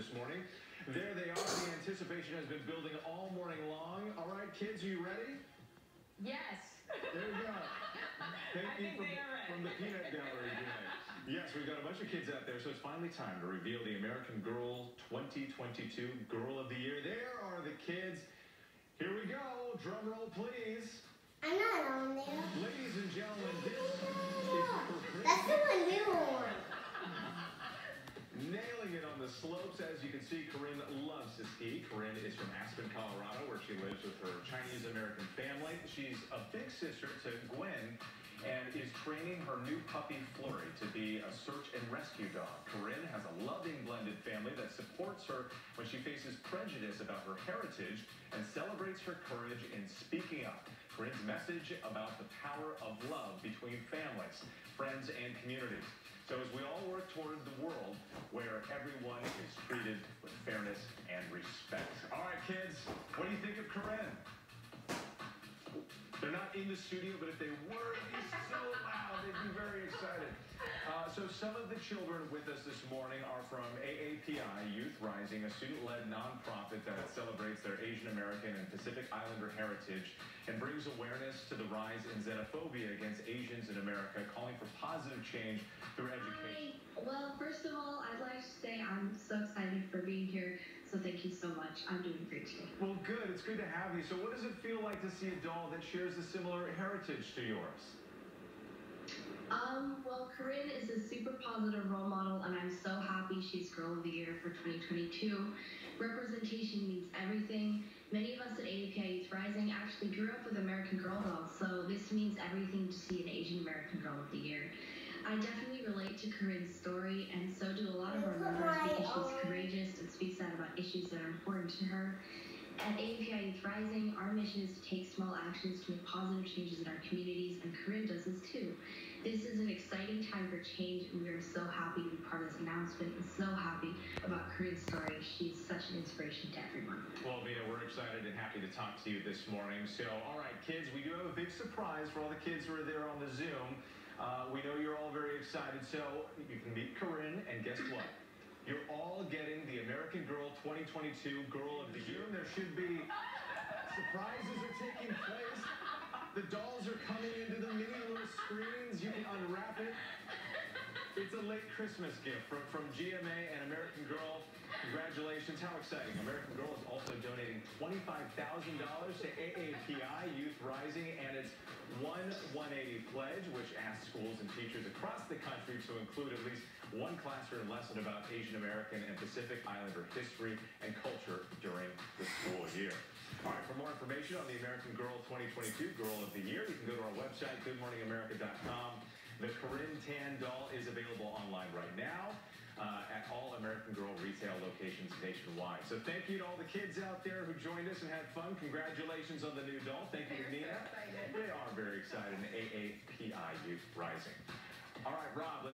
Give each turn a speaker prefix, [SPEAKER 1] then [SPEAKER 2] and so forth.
[SPEAKER 1] this morning. There they are. The anticipation has been building all morning long. All right, kids, are you ready?
[SPEAKER 2] Yes.
[SPEAKER 1] There you go. Thank
[SPEAKER 2] I
[SPEAKER 1] you from,
[SPEAKER 2] they are ready.
[SPEAKER 1] from the peanut gallery tonight. Yes, we've got a bunch of kids out there, so it's finally time to reveal the American Girl 2022 Girl of the Year. There are the kids. Here we go. Drum roll, please.
[SPEAKER 3] I'm not on there.
[SPEAKER 1] Ladies and gentlemen, this is Corinne
[SPEAKER 3] That's the one you want.
[SPEAKER 1] nailing it on the slopes. As you can see, Corinne loves to ski. Corinne is from Aspen, Colorado, where she lives with her Chinese American family. She's a big sister to Gwen and is training her new puppy Flurry to be a search and rescue dog. Corinne has a loving blended family that supports her when she faces prejudice about her heritage and celebrates her courage in speaking up. Corinne's message about the power of love between families, friends, and communities. So as we all work toward the world where everyone is treated with fairness and respect. All right, kids, what do you think of Corinne? They're not in the studio, but if they were, so some of the children with us this morning are from AAPI Youth Rising, a student-led nonprofit that celebrates their Asian American and Pacific Islander heritage and brings awareness to the rise in xenophobia against Asians in America, calling for positive change through education.
[SPEAKER 4] Hi. Well, first of all, I'd like to say I'm so excited for being here. So thank you so much. I'm doing great today.
[SPEAKER 1] Well, good. It's good to have you. So what does it feel like to see a doll that shares a similar heritage to yours?
[SPEAKER 4] Um, well, Corinne is a super positive role model, and I'm so happy she's Girl of the Year for 2022. Representation means everything. Many of us at AAPI Youth Rising actually grew up with American Girl dolls, so this means everything to see an Asian American Girl of the Year. I definitely relate to Corinne's story, and so do a lot of our members because she's courageous and speaks out about issues that are important to her. At AAPI Youth Rising, our mission is to take small actions to make positive changes in our communities, and Corinne does this too. This is an exciting time for change, we are so happy to be part of this announcement and so happy about Corinne's story. She's such an inspiration to everyone.
[SPEAKER 1] Well, Mina, we're excited and happy to talk to you this morning. So, all right, kids, we do have a big surprise for all the kids who are there on the Zoom. Uh, we know you're all very excited, so you can meet Corinne, and guess what? You're all getting the American Girl 2022 Girl of the Year. And there should be surprises are taking place. The dolls are coming into the mini little screens. It's a late Christmas gift from, from GMA and American Girl. Congratulations. How exciting. American Girl is also donating $25,000 to AAPI Youth Rising and its 1-180 pledge, which asks schools and teachers across the country to include at least one classroom lesson about Asian American and Pacific Islander history and culture during the school year. All right, for more information on the American Girl 2022 Girl of the Year, you can go to our website, goodmorningamerica.com. The Corinne Tan doll is available online right now uh, at all American Girl retail locations nationwide. So thank you to all the kids out there who joined us and had fun. Congratulations on the new doll. Thank you to Mina.
[SPEAKER 2] so.
[SPEAKER 1] They are very excited. AAPI Youth Rising. All right, Rob.